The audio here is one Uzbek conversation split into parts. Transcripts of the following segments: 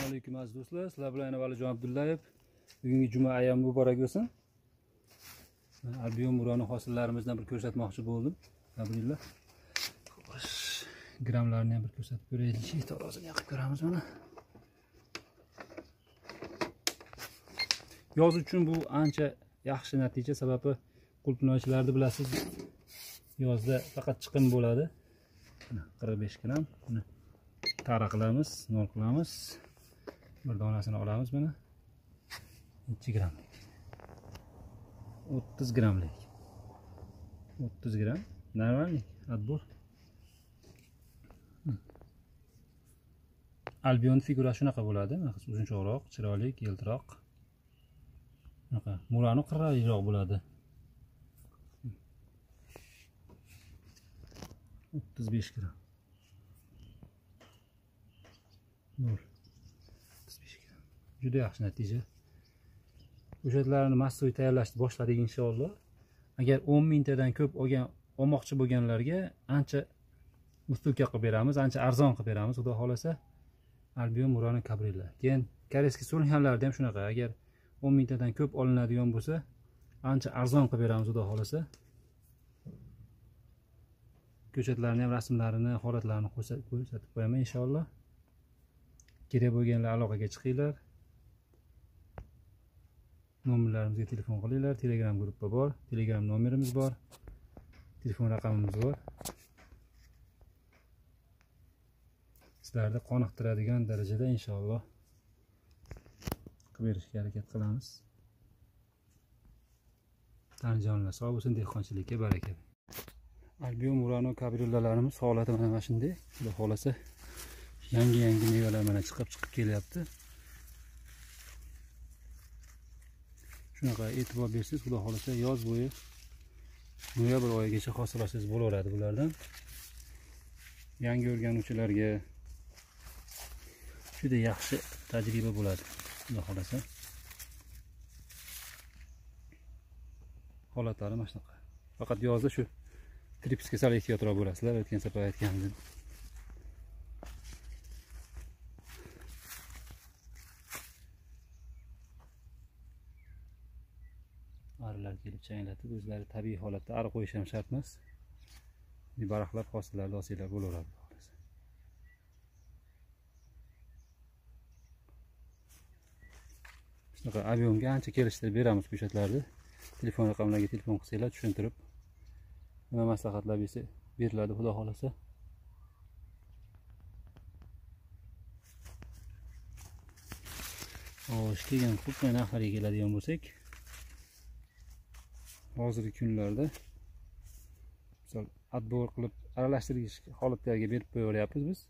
assalomu alaykum aziz do'stlar. Sizlar bilan yana valijon abdullayev. Bugungi juma ayom muborak bo'lsin. Albion muroni hosillarimizdan bir ko'rsatmoqchi bo'ldim. Alhamdulillah. Grammlarini ham bir ko'rsatib ko'raylik. Tarozini yoqib ko'ramiz mana yoz uchun bu ancha yaxshi natija sababi qulpinoychilarni bilasiz yozda faqat chiqim bo'ladi. Qirq besh gramm buni tara qilamiz nol qilamiz. Bir donasini olamiz mana nechi grammlik o'ttiz grammlik o'ttiz gramm нормальный отбор albion figurasi shunaqa bo'ladi uzunchoqroq chiroyli yiltiroq shunaqa murani qirraliroq bo'ladi o'ttiz besh gramm nol juda yaxshi natija. O'shalarni massaviy tayyorlashni boshladik inshaalloh. Agar o'n mingtadan ko'p olgan olmoqchi bo'lganlarga ancha ustulka qilib beramiz ancha arzon qilib beramiz xudo xohlasa. Albion murani kabrilla keyin koreyskiy so'lganlarni ham shunaqa. Agar o'n mingtadan ko'p olinadigan bo'lsa ancha arzon qilib beramiz xudo xohlasa. Ko'chatlarni ham rasmlarini holatlarini ko'rsatib qo'yaman inshaalloh. Kerak bo'lganlar aloqaga chiqinglar. Nomerlarimizga telefon qilinglar. Telegram gruppa bor. Telegram nomerimiz bor. Telefon raqamimiz bor. Sizlarni qoniqtiradigan darajada inshaalloh qilib berishga harakat qilamiz. Tanijonlar sog' bo'lsin dehqonchilikka baraka. Albion murano kabrillalarimiz holati mana mana shunday. Xudo xohlasa yangi yangi mevalar mana chiqib chiqib kelyapti. Shunaqa e'tibor bersangiz xudo xohlasa yoz bo'yi noyabr oyigacha hosil olsangiz bo'laveradi bulardan. Yangi o'rganuvchilarga juda yaxshi tajriba bo'ladi xudo xohlasa. Holatlari mana shunaqa. Faqat yozda shu tripsga sal ehtiyotroq bo'lasizlar o'tgan safar aytgandim arilar kelib changlatib o'zlari tabiiy holatda ari qo'yish ham shart emas baraqlab hosillarni olsanglar bo'laveradi shunaqa объемga ancha kelishtirib beramiz ko'chatlarni telefon raqamlariga telefon qilsanglar tushuntirib. Nima maslahatlar bersa beriladi xudo xohlasa. Xo'sh kelgan mana oxiriga keladigan bo'lsak hozirgi kunlarda misol отбор qilib aralashtirish holatlariga berib qo'yaveryapmiz biz.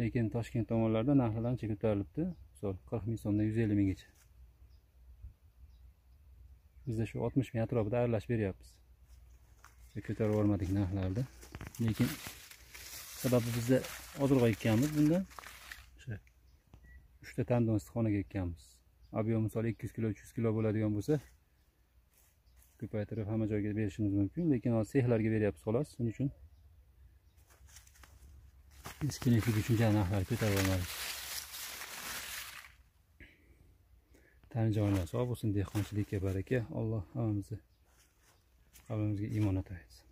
Lekin toshkent tomonlarda narxlar ancha ko'tarilibdi. Misol qirq ming so'mdan yuz ellik minggacha. Bizda shu oltmish ming atrofida aralashib beryapmiz. Ko'tarib yubormadik narxlarni lekin sababi bizda ozroq ekkanmiz bundan. O'sha uchta tandon issiqxonaga ekkanmiz объем misol ikki yuz kilo uch yuz kilo bo'ladigan bo'lsa ko'paytirib hamma joyga berishimiz mumkin lekin hozir sexlarga beryapmiz xolos. Shuning uchun eskiliklik uchun narxlarni ko'tarib olmadik tanijonlar sog' bo'lsin dehqonchilikka baraka. Alloh hammamizni qalbimizga iymon ato etsin